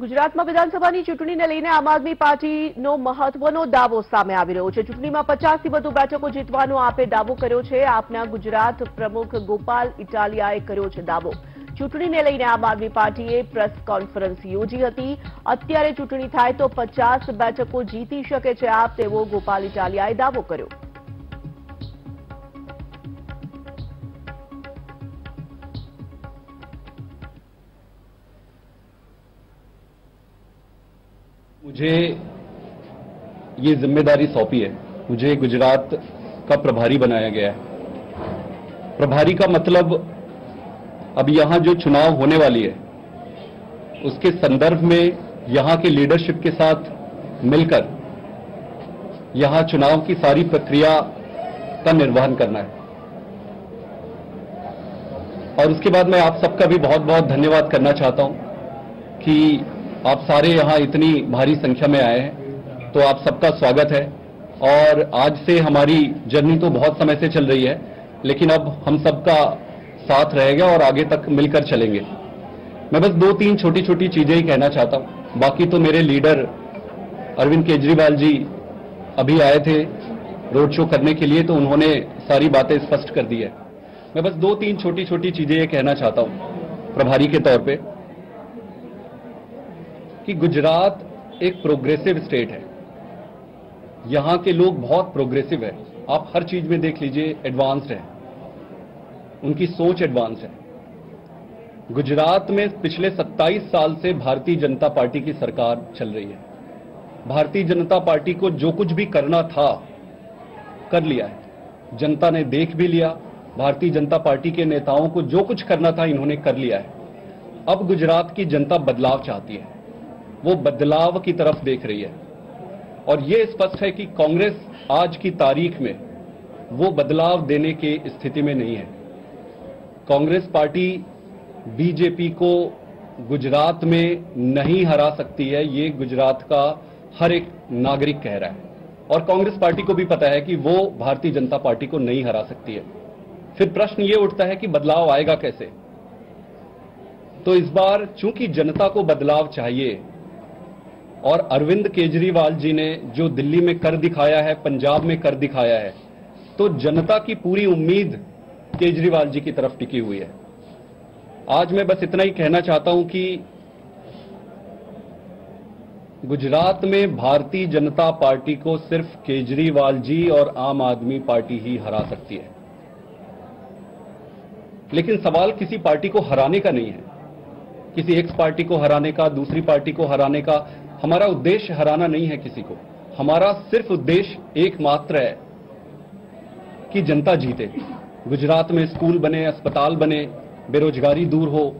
ગુજરાતમાં વિધાનસભાની ચૂંટણીને લઈને આમ આદમી પાર્ટીનો મહત્વનો દાવો સામે આવી રહ્યો છે. ચૂંટણીમાં પચાસથી વધુ બેઠકો જીતવાનો આપે દાવો કર્યો છે. આપના ગુજરાત પ્રમુખ ગોપાલ ઇટાલિયાએ કર્યો છે દાવો. ચૂંટણીને લઈને આમ આદમી પાર્ટીએ પ્રેસ કોન્ફરન્સ યોજી હતી. અત્યારે ચૂંટણી થાય તો પચાસ બેઠકો જીતી શકે છે આપ તેવો ગોપાલ ઇટાલિયાએ દાવો કર્યો. मुझे ये ज़िम्मेदारी सौंपी है। मुझे गुजरात का प्रभारी बनाया गया है। प्रभारी का मतलब अब यहाँ जो चुनाव होने वाली है, उसके संदर्भ में यहाँ के लीडरशिप के साथ मिलकर यहाँ चुनाव की सारी प्रक्रिया का निर्वहन करना है। और उसके बाद मैं आप सबका भी बहुत बहुत धन्यवाद करना चाहता हूँ कि आप सारे यहाँ इतनी भारी संख्या में आए हैं तो आप सबका स्वागत है। और आज से हमारी जर्नी तो बहुत समय से चल रही है, लेकिन अब हम सबका साथ रहेगा और आगे तक मिलकर चलेंगे। मैं बस दो तीन छोटी छोटी चीज़ें ही कहना चाहता हूँ। बाकी तो मेरे लीडर अरविंद केजरीवाल जी अभी आए थे रोड शो करने के लिए तो उन्होंने सारी बातें स्पष्ट कर दी है। मैं बस दो तीन छोटी छोटी चीज़ें ये कहना चाहता हूँ प्रभारी के तौर पे। कि गुजरात एक प्रोग्रेसिव स्टेट है। यहाँ के लोग बहुत प्रोग्रेसिव है। आप हर चीज़ में देख लीजिए एडवांस्ड है। उनकी सोच एडवांस है। गुजरात में पिछले 27 साल से भारतीय जनता पार्टी की सरकार चल रही है। भारतीय जनता पार्टी को जो कुछ भी करना था, कर लिया है। जनता ने देख भी लिया। भारतीय जनता पार्टी के नेताओं को जो कुछ करना था, इन्होंने कर लिया है। अब गुजरात की जनता बदलाव चाहती है। वो बदलाव की तरफ़ देख रही है। और ये स्पष्ट है कि कांग्रेस आज की तारीख में वो बदलाव देने की स्थिति में नहीं है। कांग्रेस पार्टी बीजेपी को गुजरात में नहीं हरा सकती है, ये गुजरात का हर एक नागरिक कह रहा है। और कांग्रेस पार्टी को भी पता है कि वो भारतीय जनता पार्टी को नहीं हरा सकती है। फिर प्रश्न ये उठता है कि बदलाव आएगा कैसे? तो इस बार चूँकि जनता को बदलाव चाहिए और अरविंद केजरीवाल जी ने जो दिल्ली में कर दिखाया है, पंजाब में कर दिखाया है तो जनता की पूरी उम्मीद केजरीवाल जी की तरफ़ टिकी हुई है। आज मैं बस इतना ही कहना चाहता हूँ कि गुजरात में भारतीय जनता पार्टी को सिर्फ़ केजरीवाल जी और आम आदमी पार्टी ही हरा सकती है। लेकिन सवाल किसी पार्टी को हराने का नहीं है। किसी एक पार्टी को हराने का, दूसरी पार्टी को हराने का। हमारा उद्देश्य हराना नहीं है किसी को। हमारा सिर्फ़ उद्देश्य एकमात्र है कि जनता जीते। गुजरात में स्कूल बने, अस्पताल बने, बेरोजगारी दूर हो।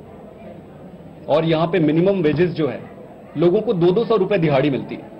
और यहाँ पे मिनिमम वेजेस जो है, लोगों को दो दो सौ रुपए दिहाड़ी मिलती है।